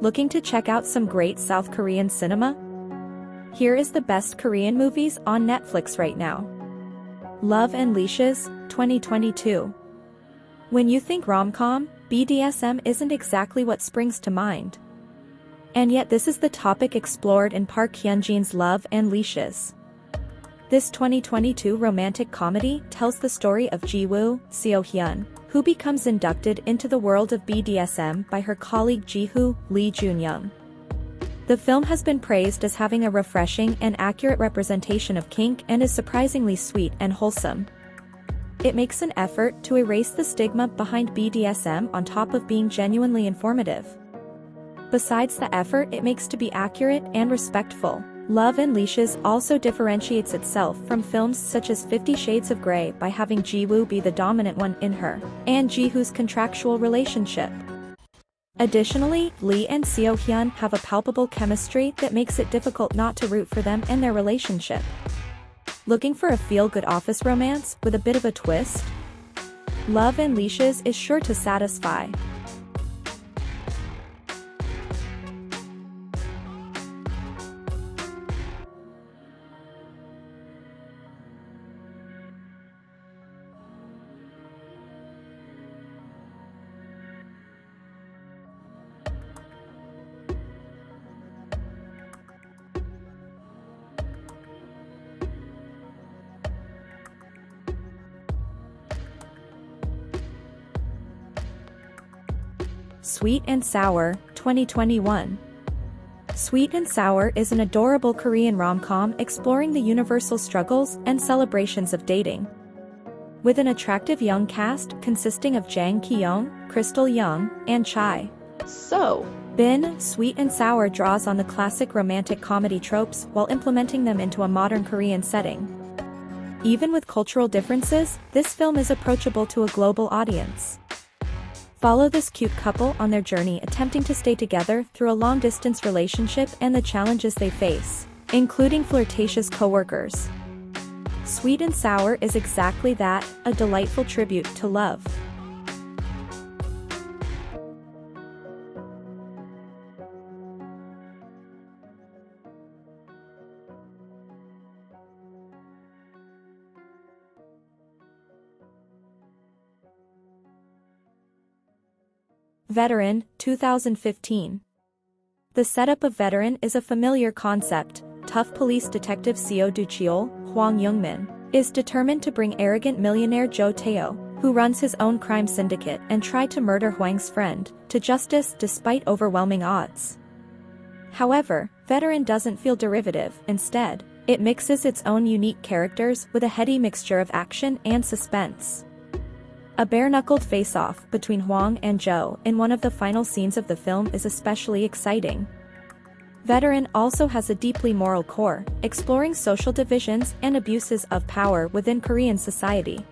Looking to check out some great South Korean cinema? Here is the best Korean movies on Netflix right now. Love and Leashes, 2022. When you think rom-com, BDSM isn't exactly what springs to mind. And yet this is the topic explored in Park Hyun-jin's Love and Leashes. This 2022 romantic comedy tells the story of Ji-woo, Seo Hyun, who becomes inducted into the world of BDSM by her colleague Ji-hoo, Lee Jun-young. The film has been praised as having a refreshing and accurate representation of kink and is surprisingly sweet and wholesome. It makes an effort to erase the stigma behind BDSM on top of being genuinely informative. Besides the effort it makes to be accurate and respectful, Love and Leashes also differentiates itself from films such as Fifty Shades of Grey by having Ji-woo be the dominant one in her and Ji-hoo's contractual relationship. Additionally, Lee and Seo Hyun have a palpable chemistry that makes it difficult not to root for them and their relationship. Looking for a feel-good office romance with a bit of a twist? Love and Leashes is sure to satisfy. Sweet and Sour, 2021. Sweet and Sour is an adorable Korean rom-com exploring the universal struggles and celebrations of dating. With an attractive young cast consisting of Jang Ki-young, Krystal Jung, and Chai. So, Bin, Sweet and Sour draws on the classic romantic comedy tropes while implementing them into a modern Korean setting. Even with cultural differences, this film is approachable to a global audience. Follow this cute couple on their journey attempting to stay together through a long-distance relationship and the challenges they face, including flirtatious coworkers. Sweet and Sour is exactly that, a delightful tribute to love. Veteran, 2015. The setup of Veteran is a familiar concept. Tough police detective Seo Du-cheol, Hwang Jung-min, is determined to bring arrogant millionaire Jo Tae-oh, who runs his own crime syndicate and tried to murder Hwang's friend, to justice despite overwhelming odds. However, Veteran doesn't feel derivative, instead, it mixes its own unique characters with a heady mixture of action and suspense. A bare-knuckled face-off between Hwang and Jo in one of the final scenes of the film is especially exciting. Veteran also has a deeply moral core, exploring social divisions and abuses of power within Korean society.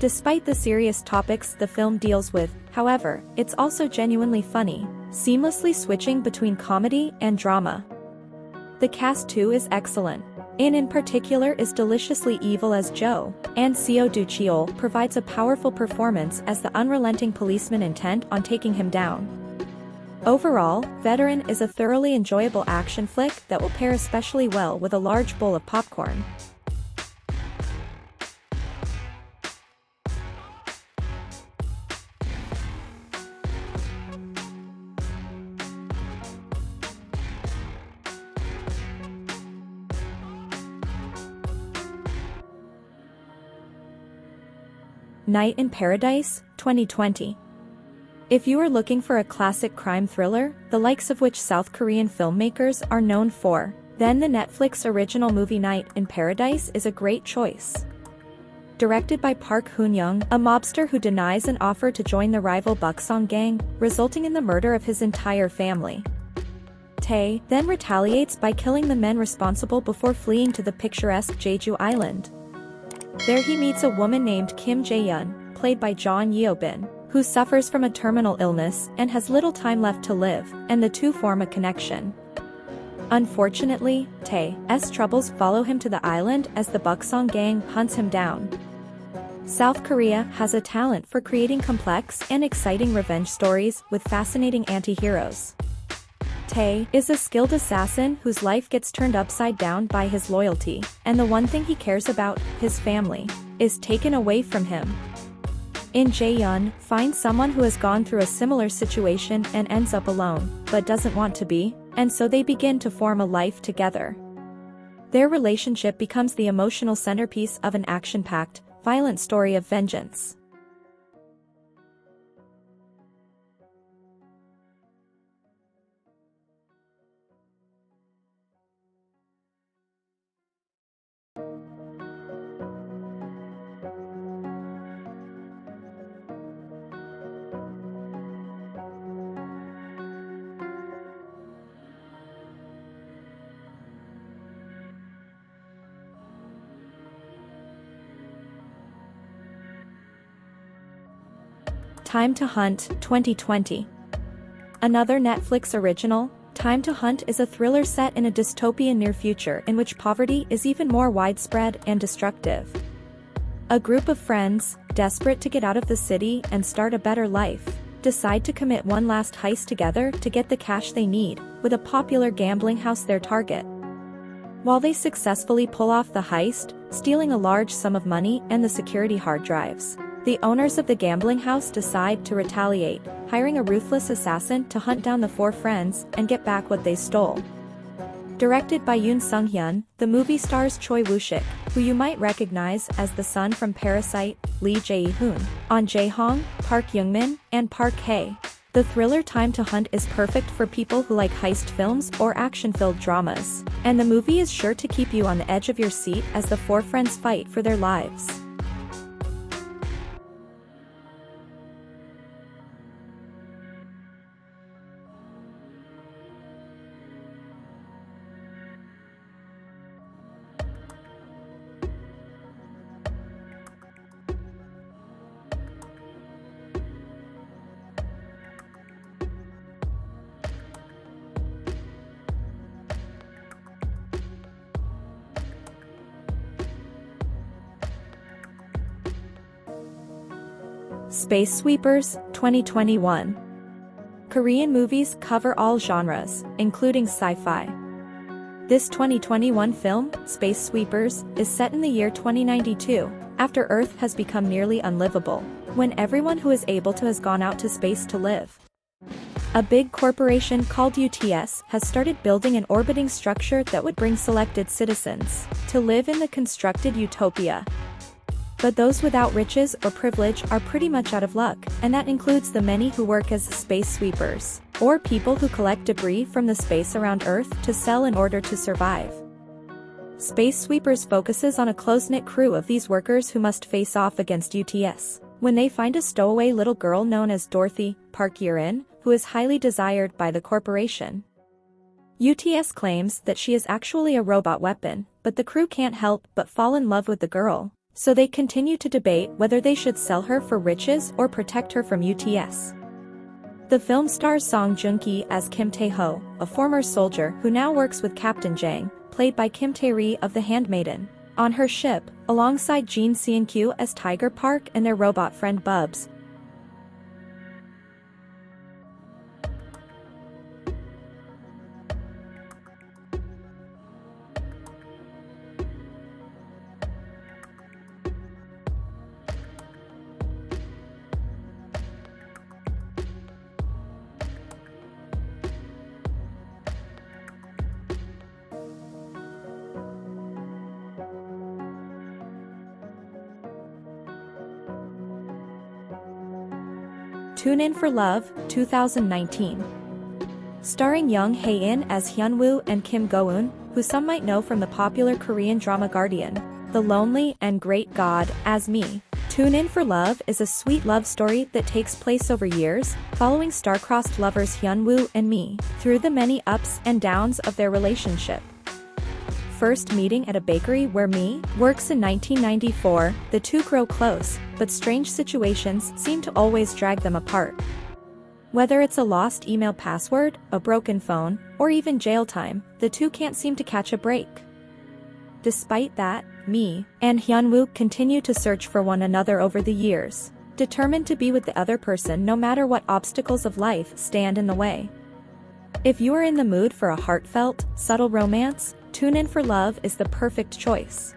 Despite the serious topics the film deals with, however, it's also genuinely funny, seamlessly switching between comedy and drama. The cast too is excellent, in in particular is deliciously evil as Jo, and Seo Du-cheol provides a powerful performance as the unrelenting policeman intent on taking him down. Overall, Veteran is a thoroughly enjoyable action flick that will pair especially well with a large bowl of popcorn. Night in Paradise, 2020. If you are looking for a classic crime thriller, the likes of which South Korean filmmakers are known for, then the Netflix original movie Night in Paradise is a great choice. Directed by Park Hoon-jung, a mobster who denies an offer to join the rival Buksong gang, resulting in the murder of his entire family. Tae then retaliates by killing the men responsible before fleeing to the picturesque Jeju Island. There he meets a woman named Kim Jae-yeon, played by Jeon Yeo-been, who suffers from a terminal illness and has little time left to live, and the two form a connection. Unfortunately, Tae's troubles follow him to the island as the Buksong gang hunts him down. South Korea has a talent for creating complex and exciting revenge stories with fascinating anti-heroes. Tae is a skilled assassin whose life gets turned upside down by his loyalty, and the one thing he cares about, his family, is taken away from him. In Jae-yun, someone who has gone through a similar situation and ends up alone, but doesn't want to be, and so they begin to form a life together. Their relationship becomes the emotional centerpiece of an action-packed, violent story of vengeance. Time to Hunt 2020. Another Netflix original, Time to Hunt is a thriller set in a dystopian near future in which poverty is even more widespread and destructive. A group of friends, desperate to get out of the city and start a better life, decide to commit one last heist together to get the cash they need, with a popular gambling house their target. While they successfully pull off the heist, stealing a large sum of money and the security hard drives, the owners of the gambling house decide to retaliate, hiring a ruthless assassin to hunt down the four friends and get back what they stole. Directed by Yoon Sung-hyun, the movie stars Choi Woo-shik, who you might recognize as the son from Parasite, Lee Jae-hoon, Ahn Jae-hong, Park Jeong-min, and Park Hae. The thriller Time to Hunt is perfect for people who like heist films or action-filled dramas, and the movie is sure to keep you on the edge of your seat as the four friends fight for their lives. Space Sweepers, 2021. Korean movies cover all genres, including sci-fi. This 2021 film, Space Sweepers, is set in the year 2092, after Earth has become nearly unlivable, when everyone who is able to has gone out to space to live. A big corporation called UTS has started building an orbiting structure that would bring selected citizens to live in the constructed utopia, but those without riches or privilege are pretty much out of luck, and that includes the many who work as space sweepers, or people who collect debris from the space around Earth to sell in order to survive. Space Sweepers focuses on a close-knit crew of these workers who must face off against UTS. When they find a stowaway little girl known as Dorothy Park Yerin, who is highly desired by the corporation. UTS claims that she is actually a robot weapon, but the crew can't help but fall in love with the girl, so they continue to debate whether they should sell her for riches or protect her from UTS. The film stars Song Joong-ki as Kim Tae-ho, a former soldier who now works with Captain Jang, played by Kim Tae-ri of The Handmaiden, on her ship, alongside Jin Seon-kyu as Tiger Park and their robot friend Bubs, For Love, 2019. Starring Jung Hae-in as Hyun-woo and Kim Go-eun, who some might know from the popular Korean drama Guardian, The Lonely and Great God, as me. Tune In for Love is a sweet love story that takes place over years, following star-crossed lovers Hyun-woo and Mi, through the many ups and downs of their relationship first meeting at a bakery where Mi works in 1994, the two grow close, but strange situations seem to always drag them apart. Whether it's a lost email password, a broken phone, or even jail time, the two can't seem to catch a break. Despite that, Mi and Hyunwoo continue to search for one another over the years, determined to be with the other person no matter what obstacles of life stand in the way. If you are in the mood for a heartfelt, subtle romance, Tune In for Love is the perfect choice.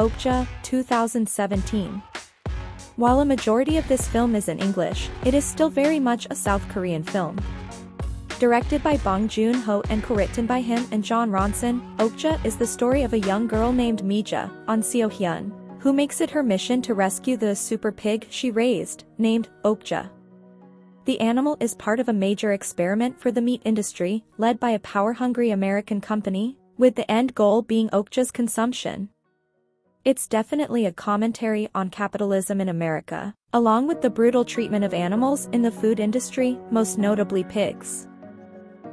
Okja, 2017. While a majority of this film is in English, it is still very much a South Korean film. Directed by Bong Joon-ho and co-written by him and Jon Ronson, Okja is the story of a young girl named Mija, Ahn Seo-hyun, who makes it her mission to rescue the super pig she raised, named Okja. The animal is part of a major experiment for the meat industry, led by a power-hungry American company, with the end goal being Okja's consumption. It's definitely a commentary on capitalism in America, along with the brutal treatment of animals in the food industry, most notably pigs.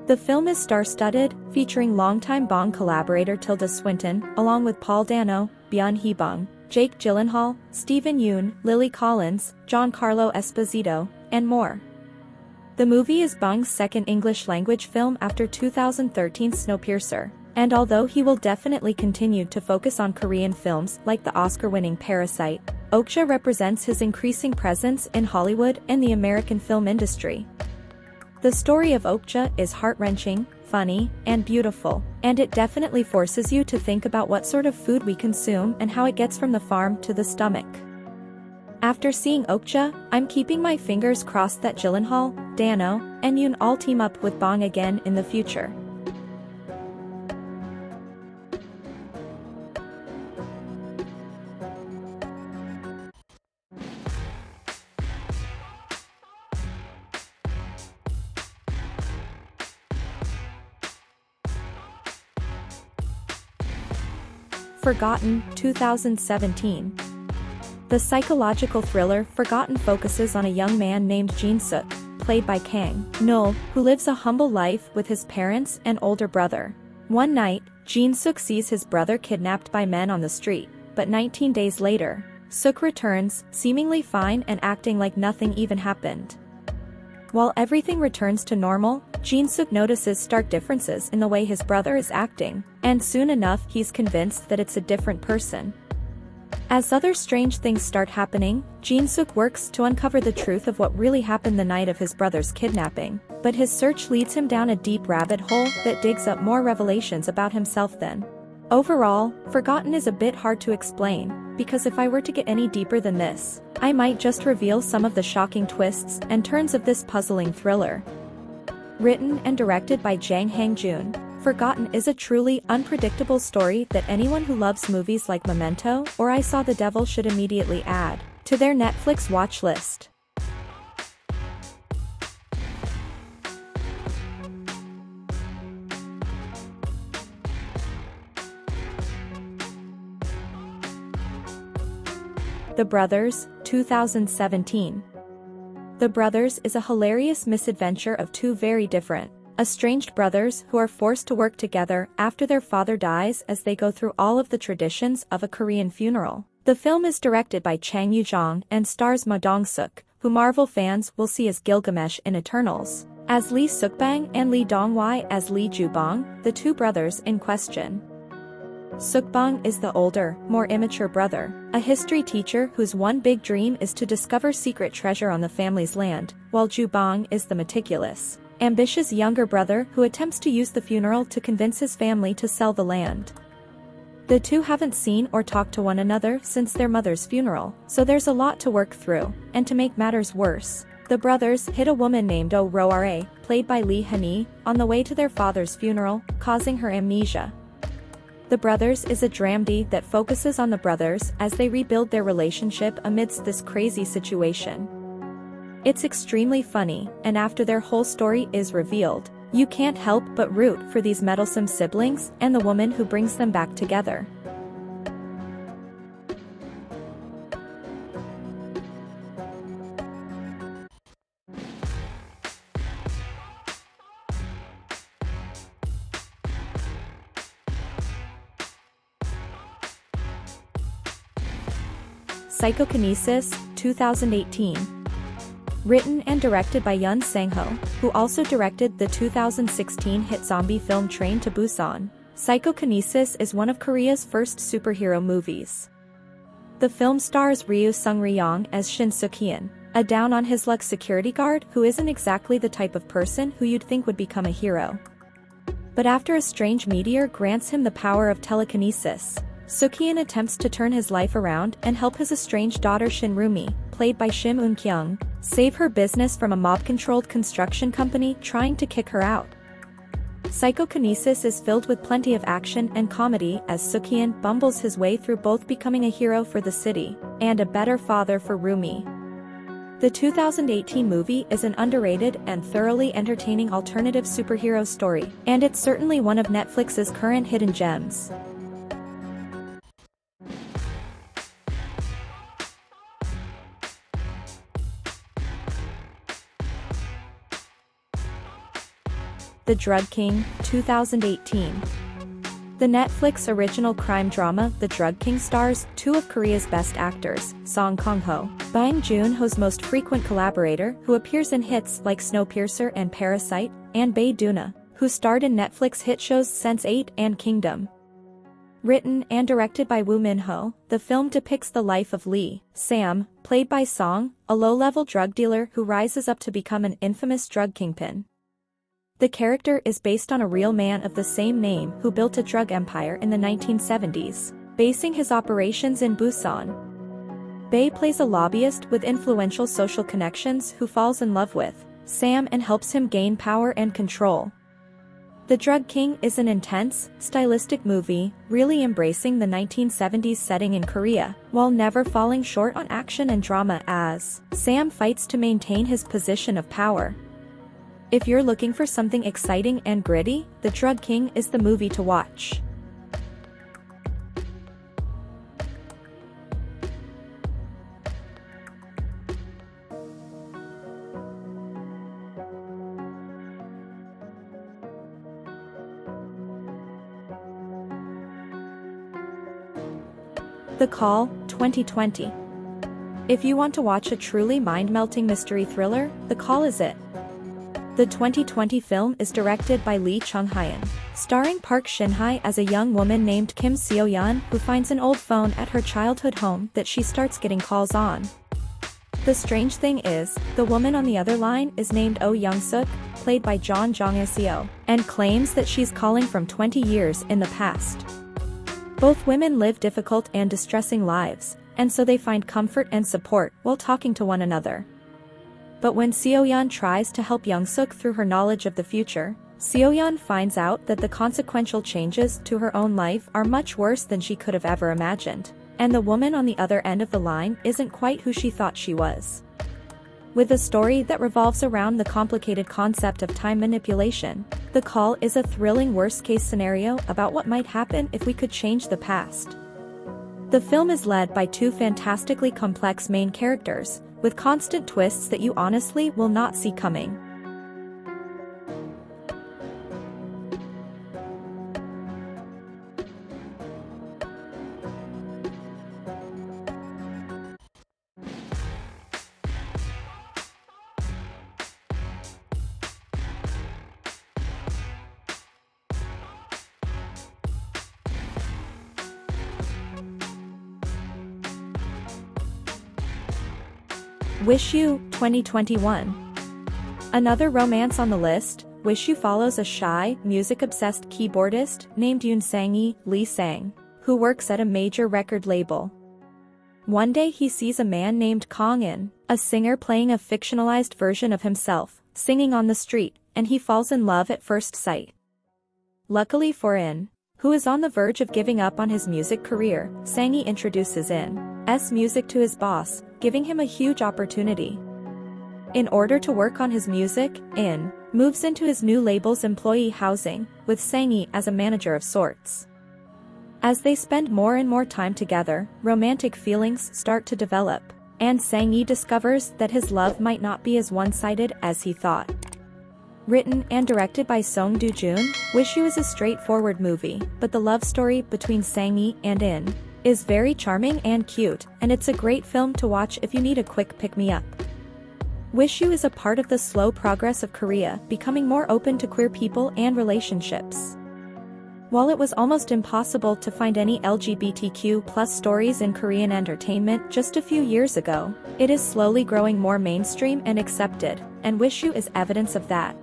The film is star-studded, featuring longtime Bong collaborator Tilda Swinton, along with Paul Dano, Byun Hee-bong, Jake Gyllenhaal, Steven Yeun, Lily Collins, Giancarlo Esposito, and more. The movie is Bong's second English-language film after 2013's Snowpiercer, and although he will definitely continue to focus on Korean films like the Oscar-winning Parasite, Okja represents his increasing presence in Hollywood and the American film industry. The story of Okja is heart-wrenching, funny, and beautiful, and it definitely forces you to think about what sort of food we consume and how it gets from the farm to the stomach. After seeing Okja, I'm keeping my fingers crossed that Gyllenhaal, Dano, and Yeun all team up with Bong again in the future. Forgotten, 2017. The psychological thriller Forgotten focuses on a young man named Jin Suk, played by Kang Nul, who lives a humble life with his parents and older brother. One night, Jin Suk sees his brother kidnapped by men on the street, but 19 days later, Suk returns, seemingly fine and acting like nothing even happened. While everything returns to normal, Jin-suk notices stark differences in the way his brother is acting, and soon enough he's convinced that it's a different person. As other strange things start happening, Jin-suk works to uncover the truth of what really happened the night of his brother's kidnapping, but his search leads him down a deep rabbit hole that digs up more revelations about himself than. Overall, Forgotten is a bit hard to explain, because if I were to get any deeper than this, I might just reveal some of the shocking twists and turns of this puzzling thriller. Written and directed by Jang Hang-joon, Forgotten is a truly unpredictable story that anyone who loves movies like Memento or I Saw the Devil should immediately add to their Netflix watch list. The Brothers, 2017. The Brothers is a hilarious misadventure of two very different, estranged brothers who are forced to work together after their father dies as they go through all of the traditions of a Korean funeral. The film is directed by Chang Yu-jong and stars Ma Dong-suk, who Marvel fans will see as Gilgamesh in Eternals, as Lee Suk-bong and Lee Dong-hwi as Lee Ju-bong, the two brothers in question. Sukbong is the older, more immature brother, a history teacher whose one big dream is to discover secret treasure on the family's land, while Jubong is the meticulous, ambitious younger brother who attempts to use the funeral to convince his family to sell the land. The two haven't seen or talked to one another since their mother's funeral, so there's a lot to work through, and to make matters worse, the brothers hit a woman named Oh Roare, played by Lee Hani, on the way to their father's funeral, causing her amnesia. The Brothers is a dramedy that focuses on the brothers as they rebuild their relationship amidst this crazy situation. It's extremely funny, and after their whole story is revealed, you can't help but root for these meddlesome siblings and the woman who brings them back together. Psychokinesis, 2018. Written and directed by Yeon Sang-ho, who also directed the 2016 hit zombie film Train to Busan. Psychokinesis is one of Korea's first superhero movies. The film stars Ryu Seung-ryong as Shin Suk-hyun, a down-on-his-luck security guard who isn't exactly the type of person who you'd think would become a hero. But after a strange meteor grants him the power of telekinesis, Suk-hyun attempts to turn his life around and help his estranged daughter Shin Rumi, played by Shim Eun-kyung, save her business from a mob-controlled construction company trying to kick her out. Psychokinesis is filled with plenty of action and comedy as Suk-hyun bumbles his way through both becoming a hero for the city and a better father for Rumi. The 2018 movie is an underrated and thoroughly entertaining alternative superhero story, and it's certainly one of Netflix's current hidden gems. The Drug King, 2018. The Netflix original crime drama The Drug King stars two of Korea's best actors, Song Kang-ho, Bong Joon-ho's most frequent collaborator who appears in hits like Snowpiercer and Parasite, and Bae Doona, who starred in Netflix hit shows Sense8 and Kingdom. Written and directed by Woo Min-ho, the film depicts the life of Lee, Sam, played by Song, a low-level drug dealer who rises up to become an infamous drug kingpin. The character is based on a real man of the same name who built a drug empire in the 1970s, basing his operations in Busan. Bae plays a lobbyist with influential social connections who falls in love with Sam and helps him gain power and control. The Drug King is an intense, stylistic movie, really embracing the 1970s setting in Korea, while never falling short on action and drama as Sam fights to maintain his position of power. If you're looking for something exciting and gritty, The Drug King is the movie to watch. The Call, 2020. If you want to watch a truly mind-melting mystery thriller, The Call is it. The 2020 film is directed by Lee Chung-hyun, starring Park Shin-hye as a young woman named Kim Seo-yeon who finds an old phone at her childhood home that she starts getting calls on. The strange thing is, the woman on the other line is named Oh Young-suk, played by Jeon Jong-seo, and claims that she's calling from 20 years in the past. Both women live difficult and distressing lives, and so they find comfort and support while talking to one another. But when Seoyeon tries to help Young-suk through her knowledge of the future, Seoyeon finds out that the consequential changes to her own life are much worse than she could have ever imagined, and the woman on the other end of the line isn't quite who she thought she was. With a story that revolves around the complicated concept of time manipulation, The Call is a thrilling worst-case scenario about what might happen if we could change the past. The film is led by two fantastically complex main characters, with constant twists that you honestly will not see coming. Wish You, 2021. Another romance on the list, Wish You follows a shy, music-obsessed keyboardist named Yoon Sang-yi, Lee Sang, who works at a major record label. One day he sees a man named Kong In, a singer playing a fictionalized version of himself, singing on the street, and he falls in love at first sight. Luckily for In, who is on the verge of giving up on his music career, Sang-yi introduces In's music to his boss, giving him a huge opportunity. In order to work on his music, In moves into his new label's employee housing, with Sang-yi as a manager of sorts. As they spend more and more time together, romantic feelings start to develop, and Sang-yi discovers that his love might not be as one-sided as he thought. Written and directed by Song Do-joon, Wish You is a straightforward movie, but the love story between Sang-yi and In is very charming and cute, and it's a great film to watch if you need a quick pick-me-up. Wish You is a part of the slow progress of Korea becoming more open to queer people and relationships. While it was almost impossible to find any LGBTQ plus stories in Korean entertainment just a few years ago, it is slowly growing more mainstream and accepted, and Wish You is evidence of that.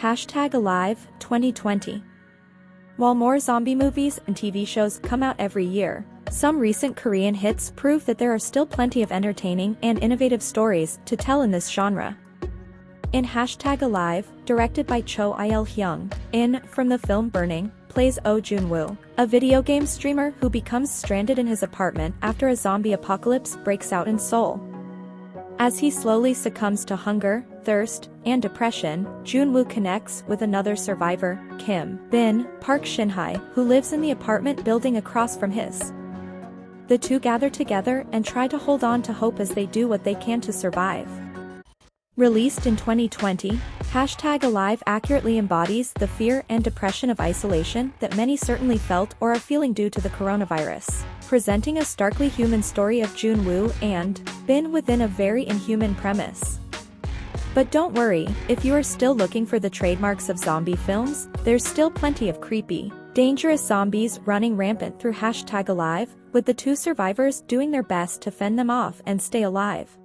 Hashtag Alive 2020. While more zombie movies and TV shows come out every year, some recent Korean hits prove that there are still plenty of entertaining and innovative stories to tell in this genre. In Hashtag Alive, directed by Cho Il-hyung, in From the Film Burning, plays Oh Jun-woo, a video game streamer who becomes stranded in his apartment after a zombie apocalypse breaks out in Seoul. As he slowly succumbs to hunger, thirst, and depression, Jun-woo connects with another survivor, Kim Bin Park Shin-hye, who lives in the apartment building across from his. The two gather together and try to hold on to hope as they do what they can to survive. Released in 2020, Hashtag Alive accurately embodies the fear and depression of isolation that many certainly felt or are feeling due to the coronavirus, presenting a starkly human story of Jun-woo and Bin within a very inhuman premise. But don't worry, if you are still looking for the trademarks of zombie films, there's still plenty of creepy, dangerous zombies running rampant through Hashtag Alive, with the two survivors doing their best to fend them off and stay alive.